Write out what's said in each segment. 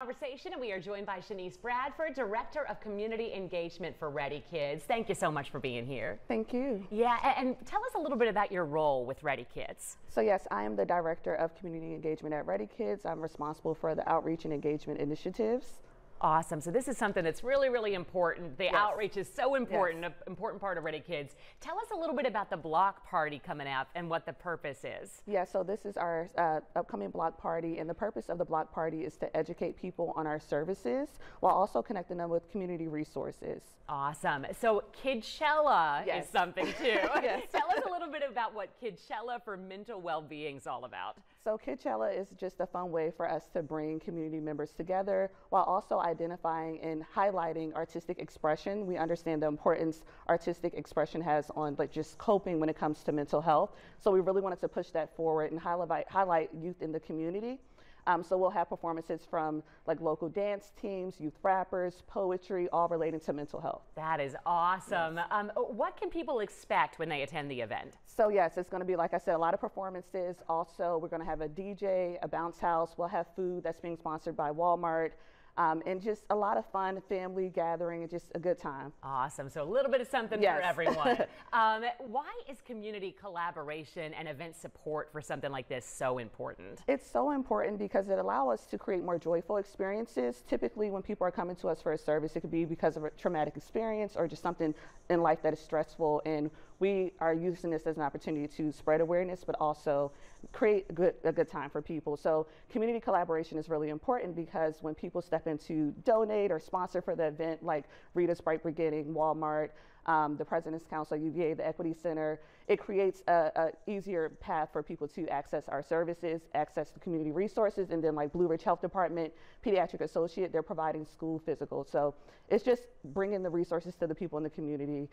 conversation and we are joined by Shaniece Bradford, Director of Community Engagement for Ready Kids. Thank you so much for being here. Thank you. Yeah, and, and tell us a little bit about your role with Ready Kids. So yes, I am the Director of Community Engagement at Ready Kids. I'm responsible for the outreach and engagement initiatives. Awesome. So this is something that's really, really important. The yes. outreach is so important, yes. an important part of Ready Kids. Tell us a little bit about the block party coming up and what the purpose is. Yeah, so this is our uh, upcoming block party, and the purpose of the block party is to educate people on our services while also connecting them with community resources. Awesome. So Kidchella yes. is something too. yes. Tell us a little bit about what Kidchella for mental well-being is all about. So Kidchella is just a fun way for us to bring community members together while also identifying and highlighting artistic expression. We understand the importance artistic expression has on like just coping when it comes to mental health. So we really wanted to push that forward and highlight, highlight youth in the community. Um, so we'll have performances from like local dance teams, youth rappers, poetry, all relating to mental health. That is awesome. Yes. Um, what can people expect when they attend the event? So yes, it's going to be, like I said, a lot of performances. Also, we're going to have a DJ, a bounce house. We'll have food that's being sponsored by Walmart um, and just a lot of fun, family gathering, and just a good time. Awesome. So a little bit of something yes. for everyone. um, why is community collaboration and event support for something like this so important? It's so important because it allows us to create more joyful experiences. Typically, when people are coming to us for a service, it could be because of a traumatic experience or just something in life that is stressful. And we are using this as an opportunity to spread awareness, but also create a good, a good time for people. So community collaboration is really important because when people step to donate or sponsor for the event, like Rita's Bright Beginning, Walmart, um, the President's Council, UVA, the Equity Center, it creates a, a, easier path for people to access our services, access the community resources, and then like Blue Ridge Health Department, Pediatric Associate, they're providing school physical. So it's just bringing the resources to the people in the community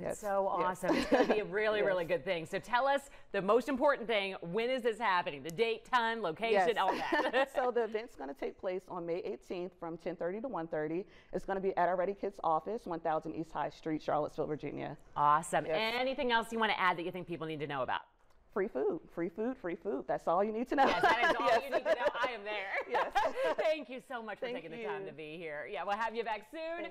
Yes. So awesome. Yes. It's going to be a really, yes. really good thing. So tell us the most important thing. When is this happening? The date, time, location, yes. all that. so the event's going to take place on May 18th from 10:30 to 1:30. It's going to be at our Ready Kids office, 1000 East High Street, Charlottesville, Virginia. Awesome. Anything else you want to add that you think people need to know about? Free food, free food, free food. That's all you need to know. Yes, that is all you need to know. I am there. Yes. Thank you so much for Thank taking you. the time to be here. Yeah, we'll have you back soon.